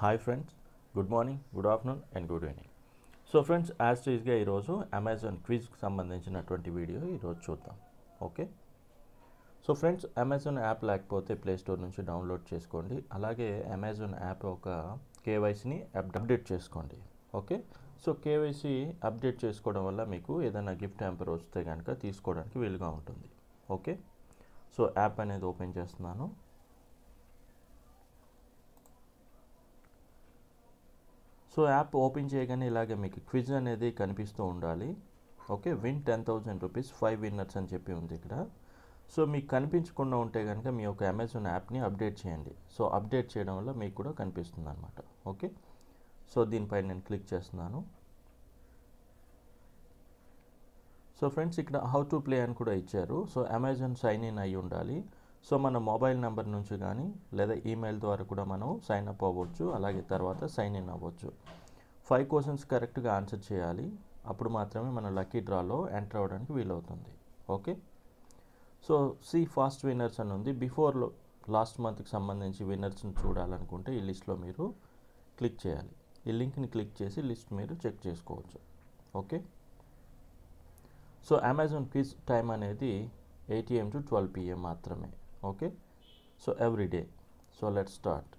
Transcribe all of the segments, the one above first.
Hi friends good morning good afternoon and good evening so friends as టీజ్గా ఈరోజు Amazon క్విజ్కి సంబంధించినటువంటి video ఈరోజు చూద్దాం. Okay so friends Amazon app లేకపోతే play store నుంచి డౌన్లోడ్ చేసుకోండి. అలాగే అమెజాన్ యాప్ ఒక కేవైసీని అప్డేట్ చేసుకోండి. ఓకే సో కేవైసీ అప్డేట్ చేసుకోవడం వల్ల మీకు ఏదైనా గిఫ్ట్ హ్యాంపర్ వస్తే కనుక తీసుకోవడానికి వీలుగా ఉంటుంది. ఓకే సో యాప్ అనేది ఓపెన్ చేస్తున్నాను. సో యాప్ ఓపెన్ చేయగానే ఇలాగే మీకు క్విజ్ అనేది కనిపిస్తూ ఉండాలి. Okay win ten thousand rupees five winners అని చెప్పి ఉంది ఇక్కడ. సో మీకు కనిపించకుండా ఉంటే కనుక మీ యొక్క అమెజాన్ యాప్ని అప్డేట్ చేయండి. సో అప్డేట్ చేయడం వల్ల మీకు కూడా కనిపిస్తుంది అనమాట ఓకే సో దీనిపై నేను క్లిక్ చేస్తున్నాను. సో ఫ్రెండ్స్ ఇక్కడ హౌ టు ప్లే అని కూడా ఇచ్చారు. సో అమెజాన్ సైన్ ఇన్ అయి ఉండాలి. సో మన మొబైల్ నెంబర్ నుంచి కానీ లేదా ఈమెయిల్ ద్వారా కూడా మనం సైన్ అప్ అవ్వచ్చు అలాగే తర్వాత సైన్ ఇన్ అవ్వచ్చు. ఫైవ్ క్వశ్చన్స్ కరెక్ట్గా ఆన్సర్ చేయాలి. అప్పుడు మాత్రమే మన లక్కీ డ్రాలో ఎంటర్ అవ్వడానికి వీలవుతుంది. Okay so see first winners అని ఉంది. బిఫోర్ లాస్ట్ మంత్కి సంబంధించి విన్నర్స్ని చూడాలనుకుంటే ఈ లిస్ట్లో మీరు క్లిక్ చేయాలి. ఈ లింక్ని క్లిక్ చేసి లిస్ట్ మీరు చెక్ చేసుకోవచ్చు. Okay so Amazon quiz time అనేది eight AM to twelve PM మాత్రమే. Okay so every day so let start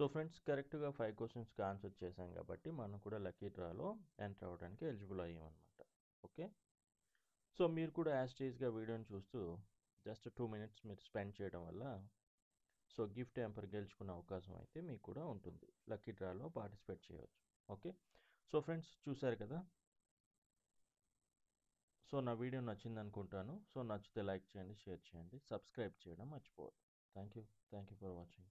so friends కరెక్ట్గా ఫైవ్ క్వశ్చన్స్కి ఆన్సర్ చేశాం కాబట్టి మనం కూడా లక్కీ డ్రాలో ఎంటర్ అవ్వడానికి ఎలిజిబుల్ అయ్యామన్నమాట ఓకే? సో మీరు కూడా యాస్టేజ్గా వీడియోని చూస్తూ జస్ట్ టూ మినిట్స్ మీరు స్పెండ్ చేయడం వల్ల సో గిఫ్ట్ ఎంపర్ గెలుచుకునే అవకాశం అయితే మీకు కూడా ఉంటుంది. లక్కీ డ్రాలో పార్టిసిపేట్ చేయవచ్చు. ఓకే? సో ఫ్రెండ్స్ చూశారు కదా? సో నా వీడియో నచ్చింది అనుకుంటాను. సో నచ్చితే లైక్ చేయండి షేర్ చేయండి సబ్స్క్రైబ్ చేయడం మర్చిపోవద్దు. Thank you thank you for watching.